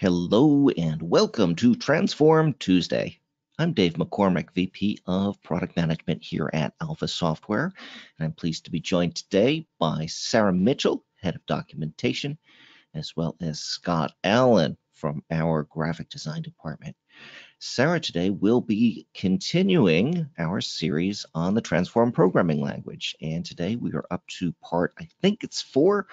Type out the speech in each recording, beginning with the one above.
Hello and welcome to Transform Tuesday. I'm Dave McCormick, VP of Product Management here at Alpha Software, and I'm pleased to be joined today by Sarah Mitchell, Head of Documentation, as well as Scott Allen from our Graphic Design Department. Sarah today will be continuing our series on the Transform programming language, and today we are up to part, I think it's four,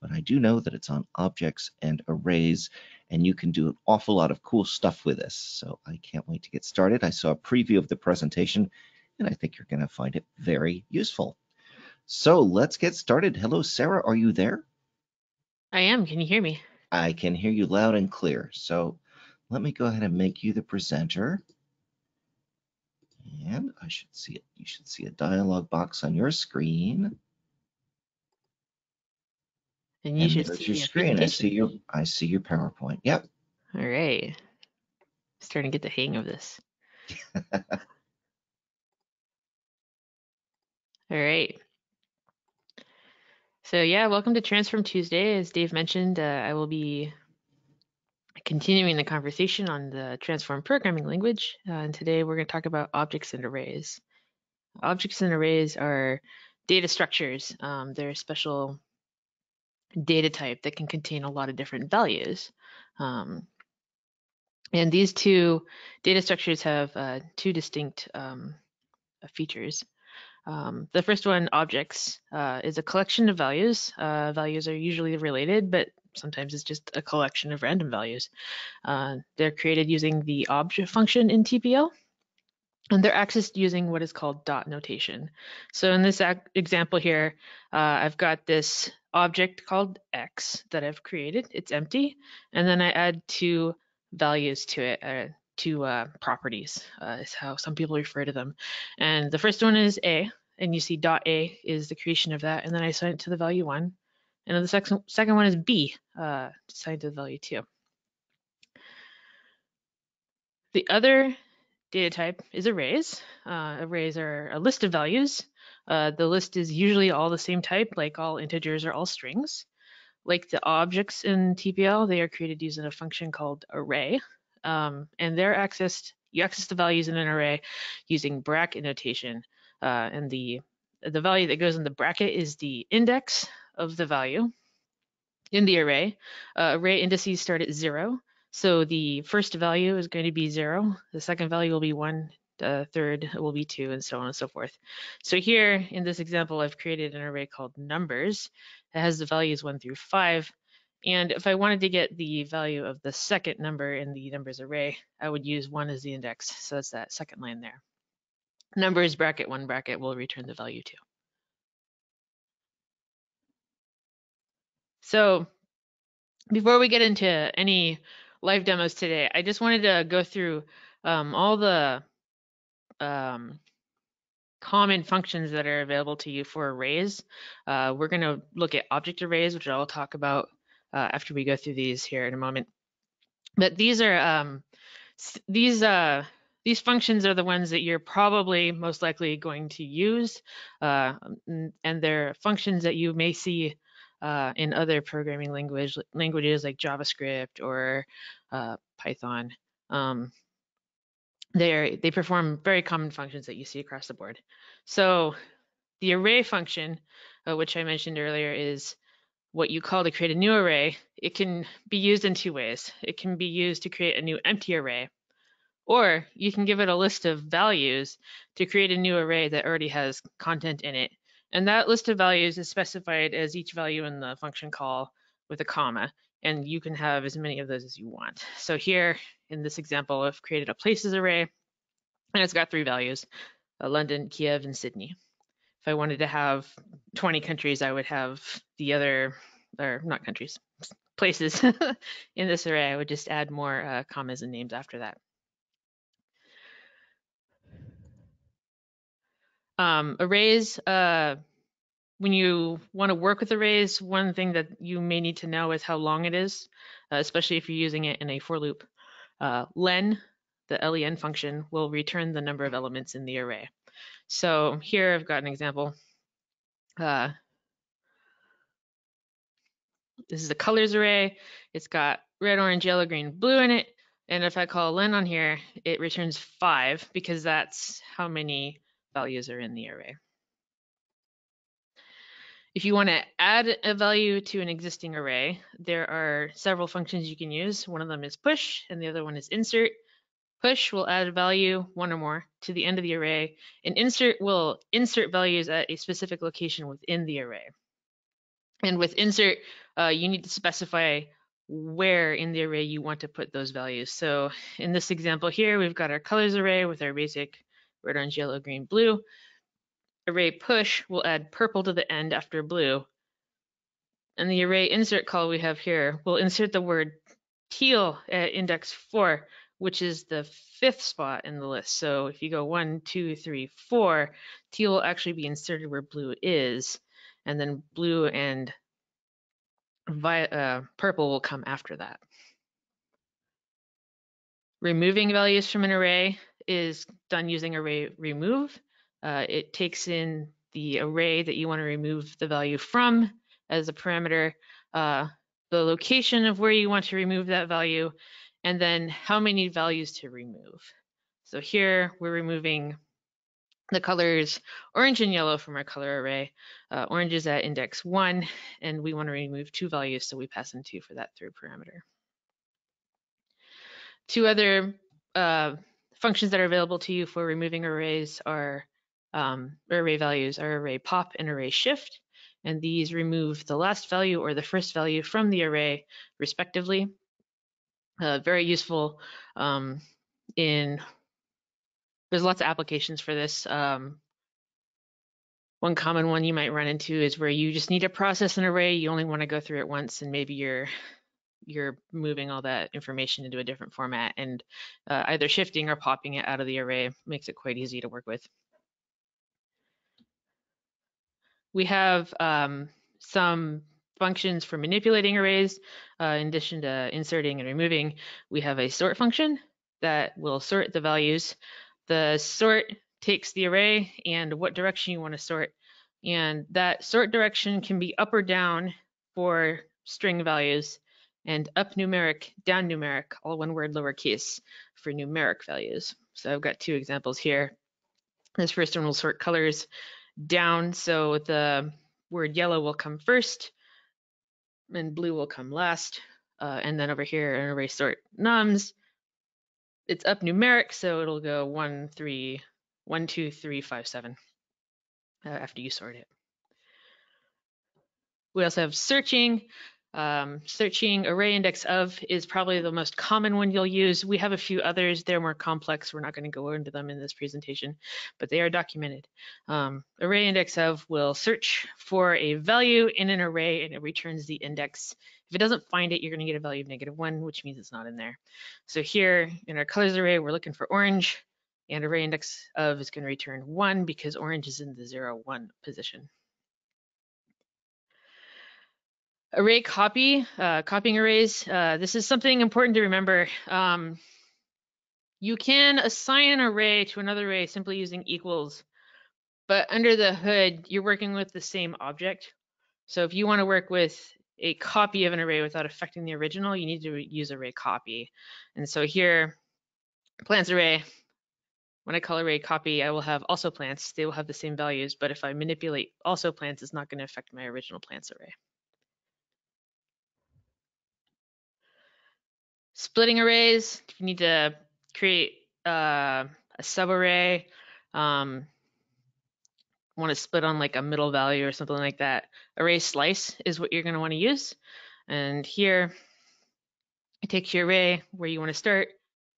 but I do know that it's on objects and arrays and you can do an awful lot of cool stuff with this. So I can't wait to get started. I saw a preview of the presentation and I think you're gonna find it very useful. So let's get started. Hello, Sarah, are you there? I am, can you hear me? I can hear you loud and clear. So let me go ahead and make you the presenter. And I should see it. You should see a dialog box on your screen. And you and should see your screen. I see your I see your PowerPoint. Yep. All right. Starting to get the hang of this. All right. So yeah, welcome to Transform Tuesday. As Dave mentioned, uh, I will be continuing the conversation on the Transform programming language. Uh, and today we're going to talk about objects and arrays. Objects and arrays are data structures. Um, they're special data type that can contain a lot of different values. Um, and these two data structures have uh, two distinct um, features. Um, the first one, objects, uh, is a collection of values. Uh, values are usually related, but sometimes it's just a collection of random values. Uh, they're created using the object function in TPL, and they're accessed using what is called dot notation. So in this example here, uh, I've got this object called x that I've created. It's empty, and then I add two values to it, uh, two uh, properties uh, is how some people refer to them. And the first one is a, and you see dot a is the creation of that, and then I assign it to the value one. And then the second second one is b, uh, assigned to the value two. The other data type is arrays. Uh, arrays are a list of values. Uh, the list is usually all the same type, like all integers or all strings. Like the objects in TPL, they are created using a function called array, um, and they're accessed. You access the values in an array using bracket notation, uh, and the the value that goes in the bracket is the index of the value in the array. Uh, array indices start at zero, so the first value is going to be zero, the second value will be one, the third will be two, and so on and so forth. So here in this example, I've created an array called numbers. It has the values one through five. And if I wanted to get the value of the second number in the numbers array, I would use one as the index. So that's that second line there. Numbers bracket one bracket will return the value two. So before we get into any live demos today, I just wanted to go through um, all the um, common functions that are available to you for arrays. Uh, we're going to look at object arrays, which I'll talk about uh, after we go through these here in a moment. But these are um, these uh, these functions are the ones that you're probably most likely going to use, uh, and they're functions that you may see uh, in other programming language languages like JavaScript or uh, Python. Um, they they perform very common functions that you see across the board. So the array function, uh, which I mentioned earlier, is what you call to create a new array. It can be used in two ways. It can be used to create a new empty array, or you can give it a list of values to create a new array that already has content in it. And that list of values is specified as each value in the function call with a comma. And you can have as many of those as you want. So here in this example, I've created a places array and it's got three values, uh, London, Kiev, and Sydney. If I wanted to have 20 countries, I would have the other, or not countries, places in this array. I would just add more uh, commas and names after that. Um, arrays, uh, when you want to work with arrays, one thing that you may need to know is how long it is, uh, especially if you're using it in a for loop. Uh, len, the len function, will return the number of elements in the array. So here I've got an example. Uh, this is a colors array. It's got red, orange, yellow, green, blue in it. And if I call len on here, it returns five because that's how many values are in the array. If you want to add a value to an existing array, there are several functions you can use. One of them is push and the other one is insert. Push will add a value, one or more, to the end of the array, and insert will insert values at a specific location within the array. And with insert, uh, you need to specify where in the array you want to put those values. So in this example here, we've got our colors array with our basic red, orange, yellow, green, blue. Array push will add purple to the end after blue. And the array insert call we have here will insert the word teal at index four, which is the fifth spot in the list. So if you go one, two, three, four, teal will actually be inserted where blue is, and then blue and uh, purple will come after that. Removing values from an array is done using array remove. Uh, it takes in the array that you want to remove the value from as a parameter, uh, the location of where you want to remove that value, and then how many values to remove. So here we're removing the colors orange and yellow from our color array. Uh, orange is at index one, and we want to remove two values, so we pass in two for that third parameter. Two other uh, functions that are available to you for removing arrays are um, array values are array pop and array shift, and these remove the last value or the first value from the array respectively. Uh, very useful um, in there's lots of applications for this. Um, one common one you might run into is where you just need to process an array. You only want to go through it once, and maybe you're you're moving all that information into a different format, and uh, either shifting or popping it out of the array makes it quite easy to work with. We have um, some functions for manipulating arrays. Uh, in addition to inserting and removing, we have a sort function that will sort the values the sort takes the array and what direction you want to sort. And that sort direction can be up or down for string values and up numeric, down numeric, all one word lowercase for numeric values. So I've got two examples here. This first one will sort colors down, so the word yellow will come first and blue will come last. Uh, and then over here, an array sort nums it's up numeric, so it'll go one, three, one, two, three, five, seven uh, after you sort it. We also have searching. Um, searching array index of is probably the most common one you'll use. We have a few others. They're more complex. We're not going to go into them in this presentation, but they are documented. Um, array index of will search for a value in an array and it returns the index if it doesn't find it, you're going to get a value of negative one, which means it's not in there. So here in our colors array, we're looking for orange and array index of is going to return one because orange is in the zero one position. Array copy, uh, copying arrays. Uh, this is something important to remember. Um, you can assign an array to another array simply using equals, but under the hood, you're working with the same object. So if you want to work with a copy of an array without affecting the original, you need to use array copy. And so here, plants array, when I call array copy, I will have also plants. They will have the same values, but if I manipulate also plants, it's not going to affect my original plants array. Splitting arrays, if you need to create uh, a subarray, um, want to split on like a middle value or something like that, array slice is what you're going to want to use. And here it takes your array where you want to start,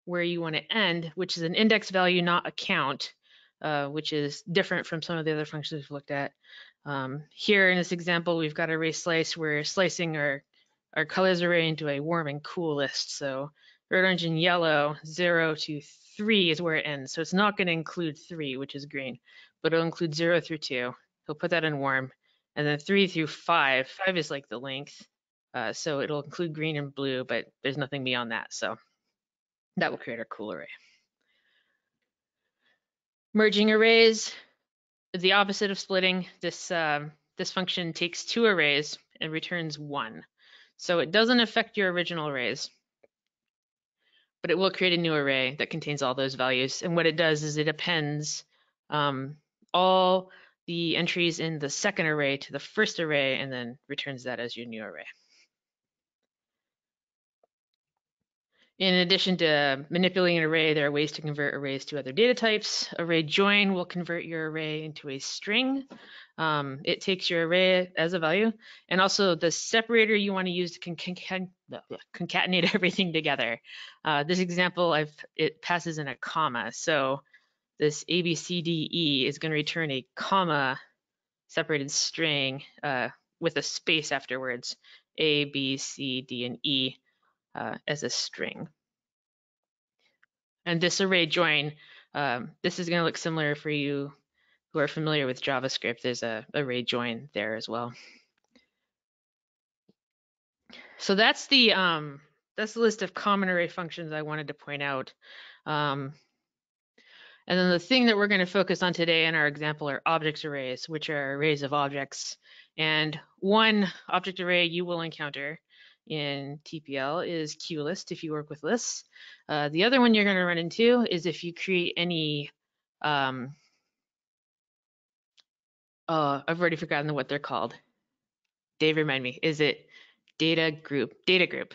where you want to end, which is an index value, not a count, uh, which is different from some of the other functions we've looked at. Um, here in this example, we've got array slice. We're slicing our, our colors array into a warm and cool list. So red, orange, and yellow, zero to three is where it ends. So it's not going to include three, which is green but it'll include zero through two. He'll put that in warm. And then three through five, five is like the length. Uh, so it'll include green and blue, but there's nothing beyond that. So that will create our cool array. Merging arrays, is the opposite of splitting. This, um, this function takes two arrays and returns one. So it doesn't affect your original arrays, but it will create a new array that contains all those values. And what it does is it appends um, all the entries in the second array to the first array and then returns that as your new array. In addition to manipulating an array, there are ways to convert arrays to other data types. Array join will convert your array into a string. Um, it takes your array as a value. And also the separator you want to use to concatenate everything together. Uh, this example, I've, it passes in a comma. So this A, B, C, D, E is going to return a comma separated string uh, with a space afterwards, A, B, C, D, and E uh, as a string. And this array join, um, this is going to look similar for you who are familiar with JavaScript. There's a array join there as well. So that's the um, that's the list of common array functions I wanted to point out. Um, and then the thing that we're going to focus on today in our example are objects arrays, which are arrays of objects. And one object array you will encounter in TPL is QList if you work with lists. Uh, the other one you're going to run into is if you create any, um, oh, I've already forgotten what they're called. Dave, remind me, is it data group, data group?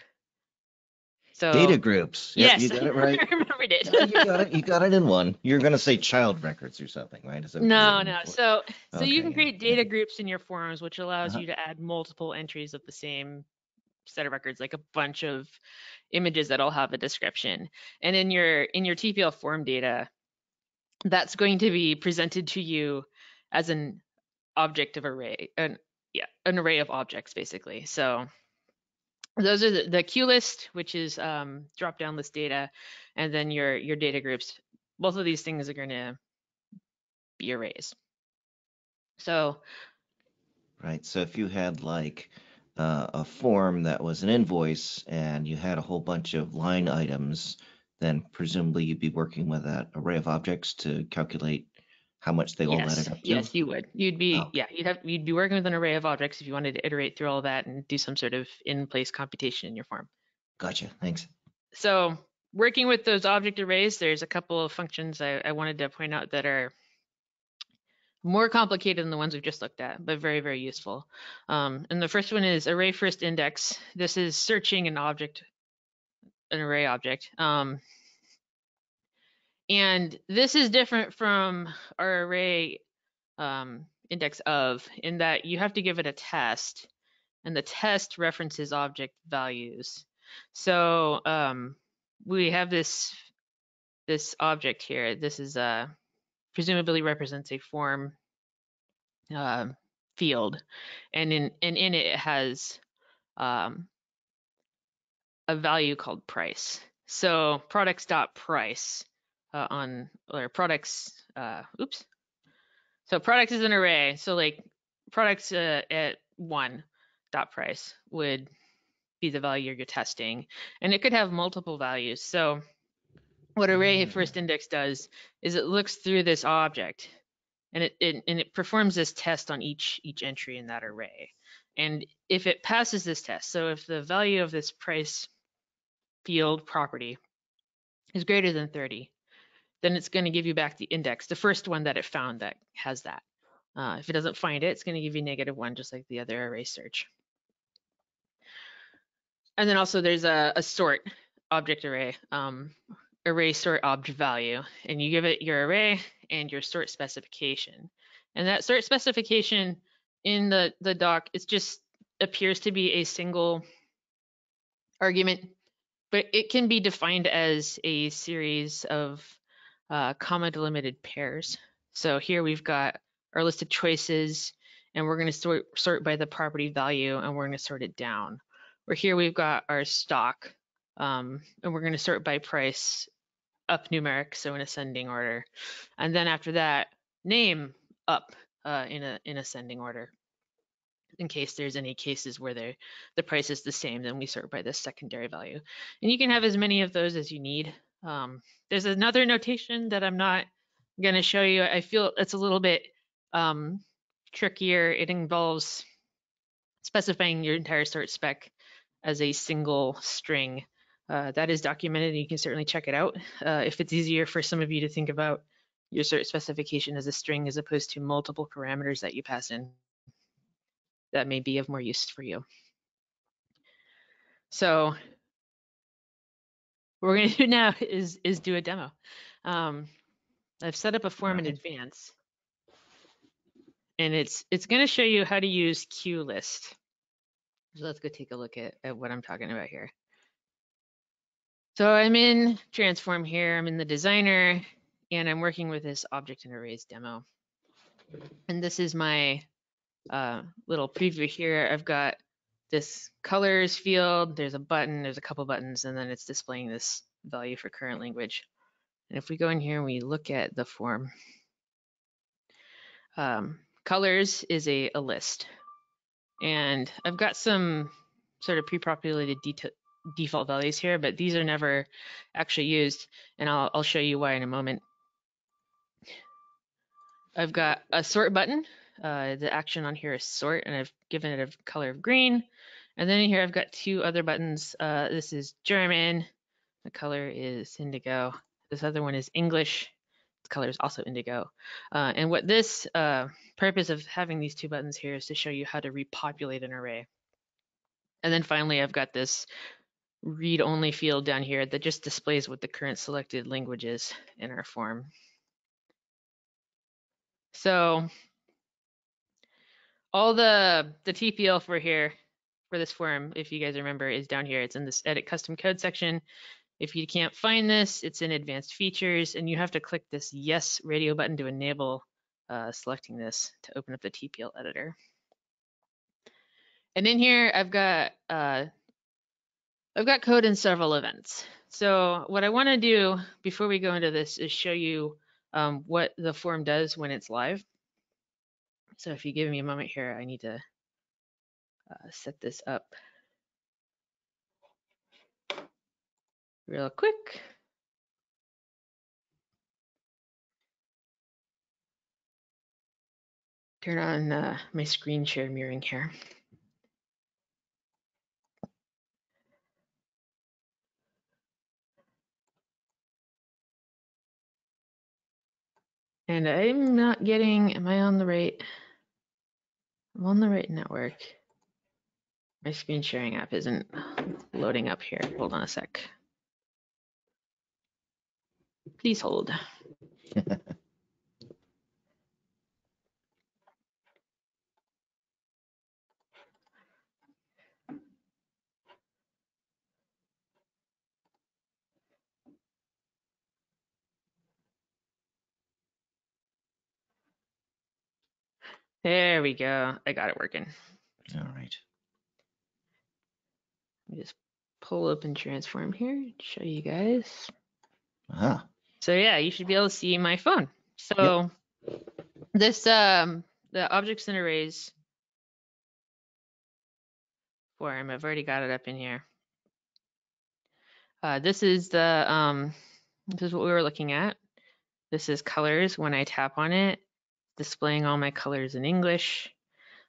So Data groups. Yep, yes, you got it right. I remembered it. You got it. You got it in one. You're gonna say child records or something, right? No, no. So so you can create yeah. data groups in your forms, which allows Uh-huh. you to add multiple entries of the same set of records, like a bunch of images that all have a description. And in your in your TPL form data, that's going to be presented to you as an object of array, an yeah, an array of objects basically. So those are the, the QList, which is um, drop down list data, and then your your data groups. Both of these things are going to be arrays. So Right. So if you had like uh, a form that was an invoice and you had a whole bunch of line items, then presumably you'd be working with that array of objects to calculate how much they all yes, added up to. yes, you would. You'd be Oh. yeah, you'd have you'd be working with an array of objects if you wanted to iterate through all that and do some sort of in-place computation in your form. Gotcha. Thanks. So working with those object arrays, there's a couple of functions I, I wanted to point out that are more complicated than the ones we've just looked at, but very, very useful. Um, and the first one is array first index. This is searching an object, an array object. Um, and this is different from our array um, index of in that you have to give it a test and the test references object values. So um, we have this this object here. This is a presumably represents a form uh, field, and in and in it it has um, a value called price. So products dot price uh, on or products. Uh, oops. So products is an array. So like products uh, at one dot price would be the value you're testing, and it could have multiple values. So what array Mm. first index does is it looks through this object and it, it and it performs this test on each each entry in that array. And if it passes this test, so if the value of this price field property is greater than 30, then it's going to give you back the index, the first one that it found that has that. Uh, if it doesn't find it, it's going to give you negative one, just like the other array search. And then also there's a, a sort object array, um, array sort object value, and you give it your array and your sort specification. And that sort specification in the, the doc, it just appears to be a single argument, but it can be defined as a series of uh, comma delimited pairs. So here we've got our list of choices, and we're going to sort, sort by the property value, and we're going to sort it down. Where here we've got our stock, um, and we're going to sort by price up numeric, so in ascending order. And then after that, name up uh, in a in ascending order. In case there's any cases where the the price is the same, then we sort by the secondary value. And you can have as many of those as you need. Um, there's another notation that I'm not going to show you. I feel it's a little bit um, trickier. It involves specifying your entire sort spec as a single string. Uh, that is documented and you can certainly check it out. Uh, if it's easier for some of you to think about your sort specification as a string as opposed to multiple parameters that you pass in, that may be of more use for you. So what we're gonna do now is, is do a demo. Um, I've set up a form in advance. And it's it's gonna show you how to use QList. So let's go take a look at, at what I'm talking about here. So I'm in Transform here, I'm in the designer, and I'm working with this object and arrays demo. And this is my uh, little preview here. I've got this colors field, there's a button, there's a couple buttons, and then it's displaying this value for current language. And if we go in here and we look at the form, um, colors is a, a list. And I've got some sort of pre-populated default values here, but these are never actually used. And I'll, I'll show you why in a moment. I've got a sort button. Uh, the action on here is sort, and I've given it a color of green. And then here, I've got two other buttons. Uh, this is German. The color is indigo. This other one is English. The color is also indigo. Uh, and what this uh, purpose of having these two buttons here is to show you how to repopulate an array. And then finally, I've got this read only field down here that just displays what the current selected language is in our form. So all the, the TPL for here, for this form, if you guys remember, is down here. It's in this edit custom code section. If you can't find this, it's in advanced features and you have to click this yes radio button to enable uh, selecting this to open up the TPL editor. And in here, I've got uh, I've got code in several events. So what I want to do before we go into this is show you um, what the form does when it's live. So if you give me a moment here, I need to uh, set this up real quick. Turn on uh, my screen share mirroring here. And I'm not getting, am I on the right? I'm on the right network. My screen sharing app isn't loading up here. Hold on a sec. Please hold. There we go. I got it working. All right. Let me just pull open transform here, and show you guys. Ah, So yeah, you should be able to see my phone. So this um the objects and arrays form, I've already got it up in here. Uh, this is the um this is what we were looking at. This is colors. When I tap on it, displaying all my colors in English.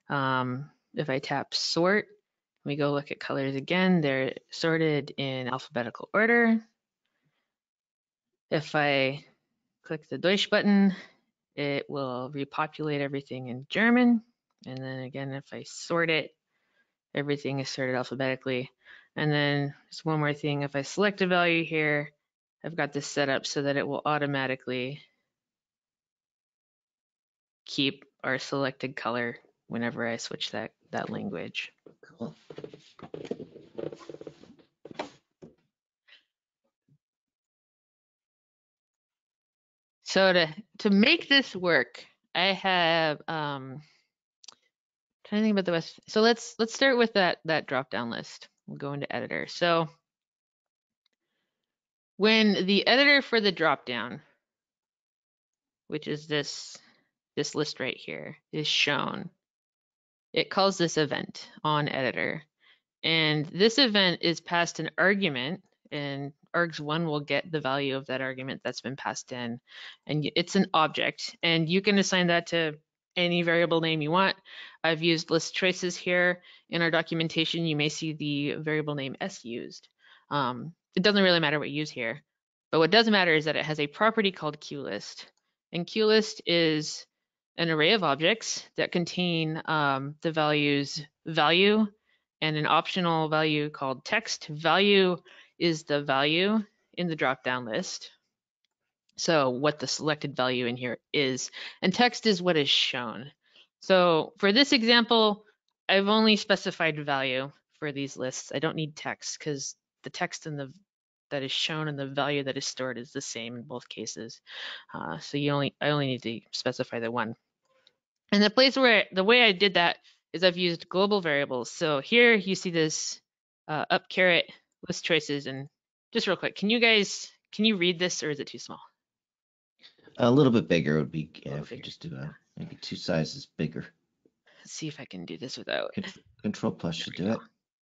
Um, if I tap sort, we go look at colors again. They're sorted in alphabetical order. If I click the Deutsch button, it will repopulate everything in German. And then again, if I sort it, everything is sorted alphabetically. And then just one more thing, if I select a value here, I've got this set up so that it will automatically keep our selected color whenever I switch that, that language. cool. So to to make this work, I have um trying to think about the best. So let's let's start with that that drop down list. We'll go into editor. So when the editor for the drop down, which is this this list right here, is shown, it calls this event on editor. And this event is passed an argument, and args1 will get the value of that argument that's been passed in. And it's an object, and you can assign that to any variable name you want. I've used list choices here. In our documentation, you may see the variable name s used. Um, it doesn't really matter what you use here, but what does matter is that it has a property called QList. And QList is an array of objects that contain um, the values value and an optional value called text. Value is the value in the drop-down list. So what the selected value in here is, and text is what is shown. So for this example, I've only specified value for these lists. I don't need text because the text in the that is shown and the value that is stored is the same in both cases. Uh, so you only I only need to specify the one. And the place where the way I did that is I've used global variables. So here you see this uh, up caret list choices and just real quick, can you guys can you read this or is it too small? A little bit bigger would be yeah, if you just do a maybe two sizes bigger. Let's see if I can do this without. Control plus should do go. it.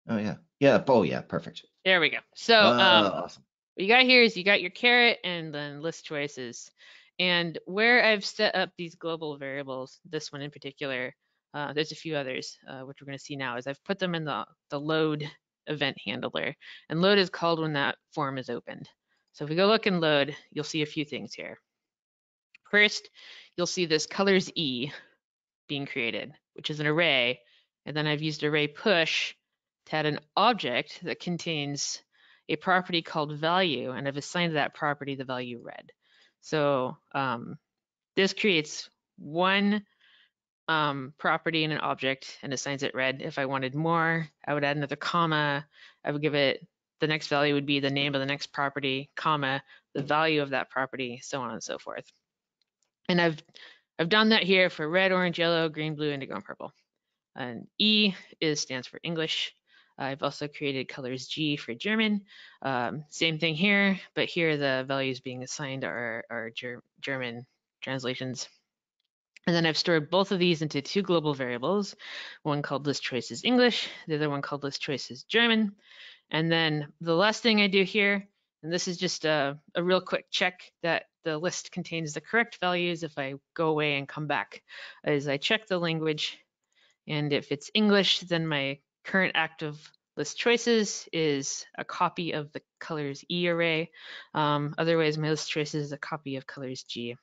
Oh yeah, yeah. Oh yeah, perfect. There we go. So Oh, um, awesome. what you got here is you got your caret and then list choices. And where I've set up these global variables, this one in particular, uh, there's a few others, uh, which we're going to see now, is I've put them in the, the load event handler. And load is called when that form is opened. So if we go look in load, you'll see a few things here. First, you'll see this colors E being created, which is an array. And then I've used array push to add an object that contains a property called value, and I've assigned that property the value red. So um, this creates one um, property in an object and assigns it red. If I wanted more, I would add another comma. I would give it the next value would be the name of the next property, comma, the value of that property, so on and so forth. And I've I've done that here for red, orange, yellow, green, blue, indigo, and purple. And E is stands for English. I've also created colors G for German. Um, same thing here, but here the values being assigned are, are ger German translations. And then I've stored both of these into two global variables, one called list choices English, the other one called list choices German. And then the last thing I do here, and this is just a, a real quick check that the list contains the correct values if I go away and come back, is I check the language. And if it's English, then my current active list choices is a copy of the colors E array. Um, otherwise, my list choices is a copy of colors G.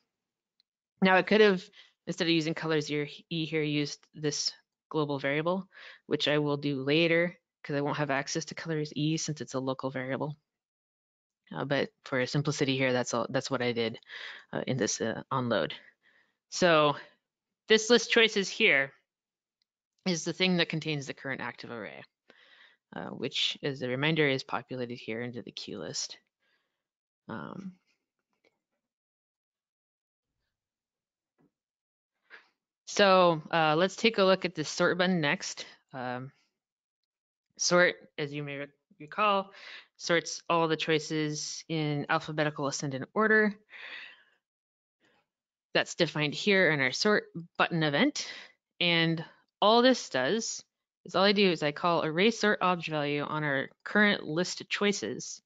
Now I could have, instead of using colors E here, used this global variable, which I will do later because I won't have access to colors E since it's a local variable. Uh, but for simplicity here, that's all. That's what I did uh, in this uh, onload. So this list choices here is the thing that contains the current active array, uh, which, as a reminder, is populated here into the QList. Um, so uh, let's take a look at the sort button next. Um, sort, as you may re- recall, sorts all the choices in alphabetical ascendant order. That's defined here in our sort button event. And all this does is all I do is I call array sort object value on our current list of choices.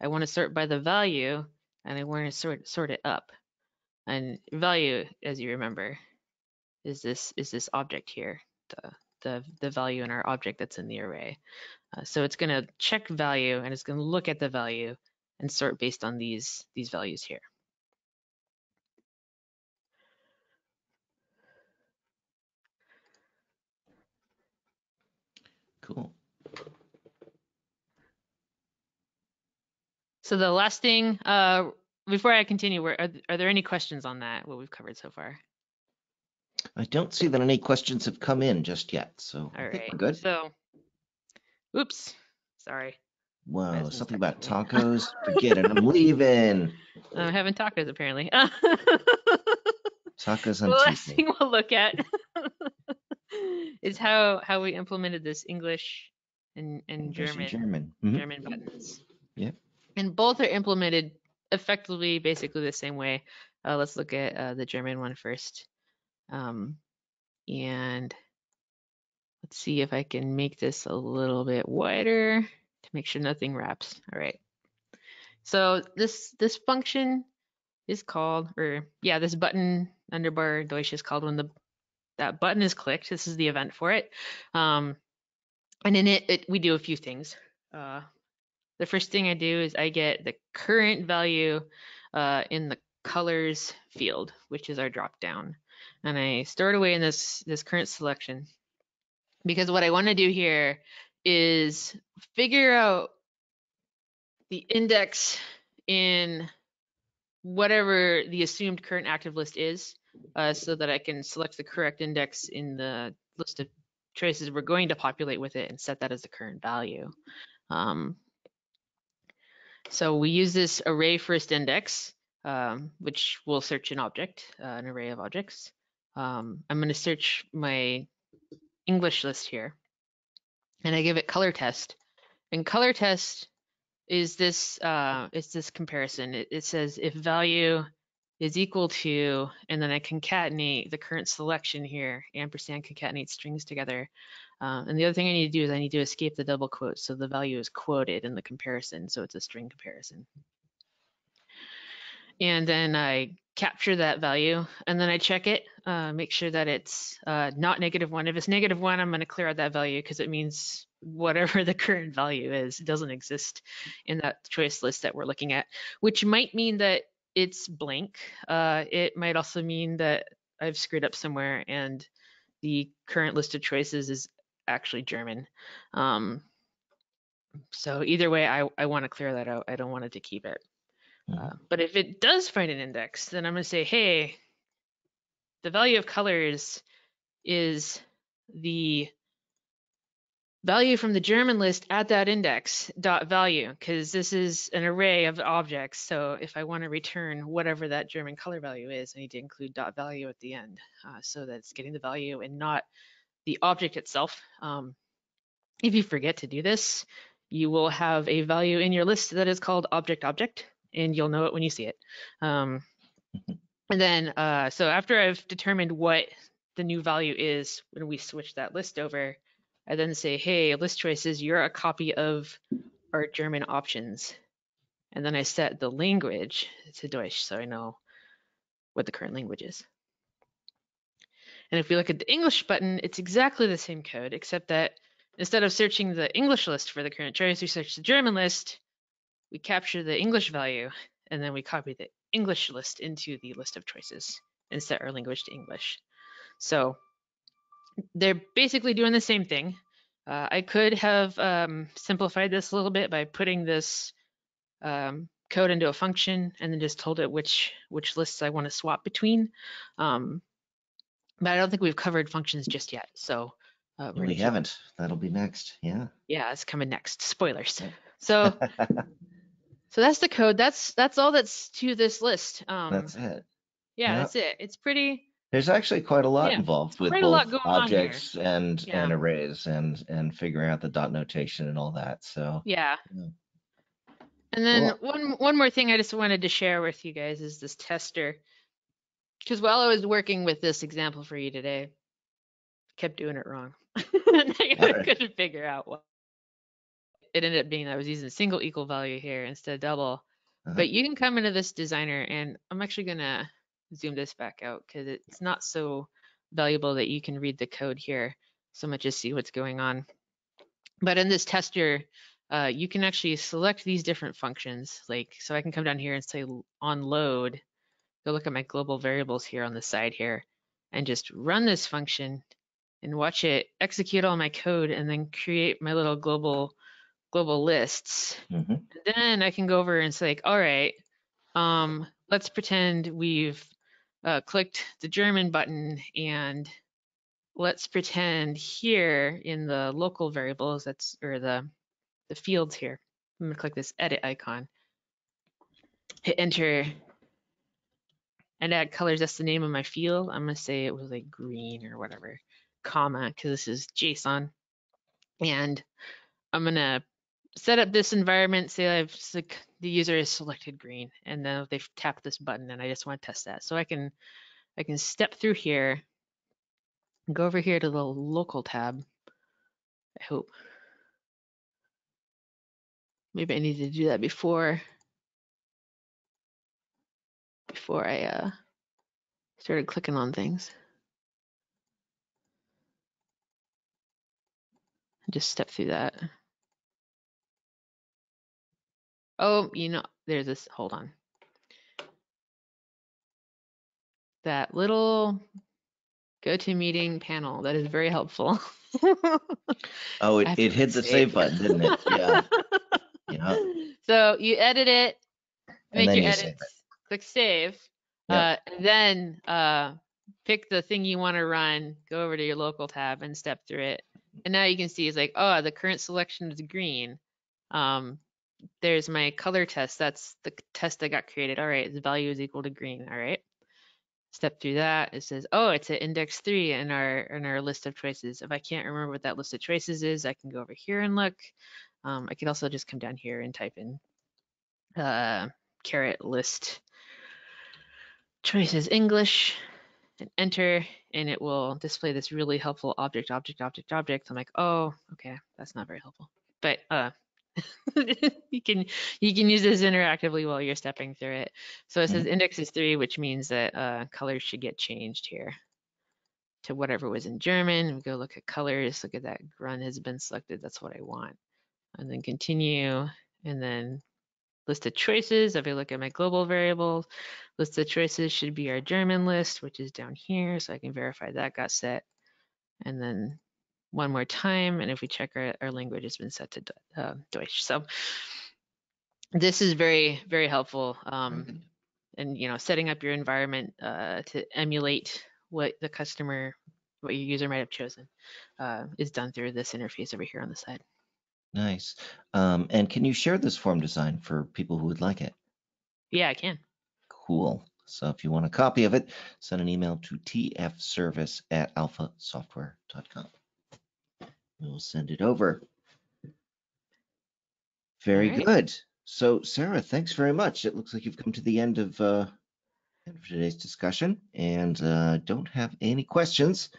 I want to sort by the value and I want to sort sort it up. And value, as you remember, is this is this object here, the the the value in our object that's in the array. Uh, so it's going to check value and it's going to look at the value and sort based on these these values here. Cool. So the last thing, uh, before I continue, are, are there any questions on that, what we've covered so far? I don't see that any questions have come in just yet, so All right. we're good. So, oops, sorry. Whoa, something about tacos. Forget it. I'm leaving. I'm having tacos apparently. Tacos on the on last Tuesday. thing we'll look at is how how we implemented this English and, and English German and German. Mhm. German buttons. Yep. And both are implemented effectively, basically the same way. Uh, let's look at uh, the German one first. Um, and let's see if I can make this a little bit wider to make sure nothing wraps. All right. So this this function is called, or yeah, this button underbar Deutsch is called when the that button is clicked. This is the event for it. Um, and in it, it, we do a few things. Uh, the first thing I do is I get the current value uh, in the colors field, which is our drop down. And I store it away in this, this current selection. Because what I want to do here is figure out the index in whatever the assumed current active list is uh, so that I can select the correct index in the list of choices we're going to populate with it and set that as the current value. Um, so we use this array first index, um, which will search an object, uh, an array of objects. Um, I'm going to search my English list here, and I give it color test. And color test is this uh, is this comparison. It, it says if value is equal to, and then I concatenate the current selection here, ampersand concatenate strings together. Uh, and the other thing I need to do is I need to escape the double quote so the value is quoted in the comparison, so it's a string comparison. And then I capture that value and then I check it, uh, make sure that it's uh, not negative one. If it's negative one, I'm gonna clear out that value because it means whatever the current value is, it doesn't exist in that choice list that we're looking at, which might mean that it's blank. Uh, it might also mean that I've screwed up somewhere and the current list of choices is actually German. Um, so either way, I, I want to clear that out. I don't want it to keep it. Uh, but if it does find an index, then I'm going to say, hey, the value of colors is the value from the German list at that index dot value, because this is an array of objects. So if I want to return whatever that German color value is, I need to include dot value at the end uh, so that it's getting the value and not the object itself. Um, if you forget to do this, you will have a value in your list that is called object object and you'll know it when you see it. Um, and then, uh, so after I've determined what the new value is when we switch that list over, I then say, hey, list choices, you're a copy of our German options. And then I set the language to Deutsch so I know what the current language is. And if we look at the English button, it's exactly the same code, except that instead of searching the English list for the current choice, we search the German list we capture the English value, and then we copy the English list into the list of choices and set our language to English. So they're basically doing the same thing. Uh, I could have um, simplified this a little bit by putting this um, code into a function and then just told it which which lists I want to swap between. Um, but I don't think we've covered functions just yet. So uh, we haven't. That'll be next. Yeah. Yeah, it's coming next. Spoilers. So So that's the code. That's that's all that's to this list. Um, that's it. Yeah, yep. that's it. It's pretty. There's actually quite a lot yeah, involved with both objects and yeah. and arrays and and figuring out the dot notation and all that. So yeah. yeah. And then well, one one more thing I just wanted to share with you guys is this tester. Because while I was working with this example for you today, I kept doing it wrong. I right. couldn't figure out what it ended up being that I was using a single equal value here instead of double. Uh-huh. But you can come into this designer and I'm actually gonna zoom this back out because it's not so valuable that you can read the code here so much as see what's going on. But in this tester, uh, you can actually select these different functions. Like, so I can come down here and say on load, go look at my global variables here on the side here and just run this function and watch it execute all my code and then create my little global global lists. Mm-hmm. Then I can go over and say, like, all right, um, let's pretend we've uh, clicked the German button and let's pretend here in the local variables, that's or the the fields here. I'm gonna click this edit icon, hit enter, and add colors. That's the name of my field. I'm gonna say it was like green or whatever, comma, because this is JSON. And I'm gonna set up this environment, say I've the user is selected green and then they've tapped this button and I just want to test that. So I can I can step through here, go over here to the local tab, I hope. Maybe I need to do that before before I uh, started clicking on things. Just step through that. Oh, you know, there's this, hold on. That little GoToMeeting panel, that is very helpful. Oh, it, it hit the save. save button, didn't it? Yeah. Yeah. So you edit it, make your you save edits, it. click save, Yep. uh, and then uh, pick the thing you want to run, go over to your local tab and step through it. And now you can see it's like, oh, the current selection is green. Um, there's my color test. That's the test that got created. All right, the value is equal to green. All right. Step through that. It says, oh, it's at index three in our in our list of choices. If I can't remember what that list of choices is, I can go over here and look. Um, I could also just come down here and type in uh, caret list choices English and enter, and it will display this really helpful object, object, object, object. I'm like, oh, okay, that's not very helpful. But uh, you can you can use this interactively while you're stepping through it. So it says index is three, which means that uh, colors should get changed here to whatever was in German. We go look at colors. Look at that. Grun has been selected. That's what I want. And then continue, and then list of choices. If I look at my global variables, list of choices should be our German list, which is down here. So I can verify that got set. And then one more time. And if we check our, our language has been set to uh, Deutsch. So this is very, very helpful. Um, and you know, setting up your environment uh, to emulate what the customer, what your user might have chosen, uh, is done through this interface over here on the side. Nice. Um, and can you share this form design for people who would like it? Yeah, I can. Cool. So if you want a copy of it, send an email to tfservice at alphasoftware.com. We'll send it over. Very right. good. So Sarah, thanks very much. It looks like you've come to the end of, uh, end of today's discussion and uh, don't have any questions.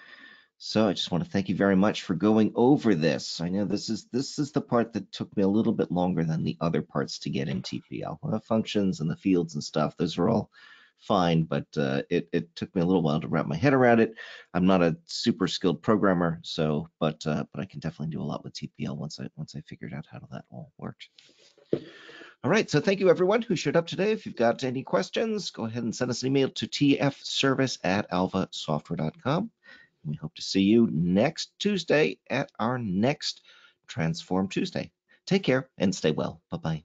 So I just want to thank you very much for going over this. I know this is this is the part that took me a little bit longer than the other parts to get in TPL. The functions and the fields and stuff, those are all fine, but uh, it, it took me a little while to wrap my head around it. I'm not a super skilled programmer, so but uh, but I can definitely do a lot with TPL once I once I figured out how that all worked. All right, so thank you everyone who showed up today. If you've got any questions, go ahead and send us an email to tfservice at alphasoftware.com. We hope to see you next Tuesday at our next Transform Tuesday. Take care and stay well. Bye bye.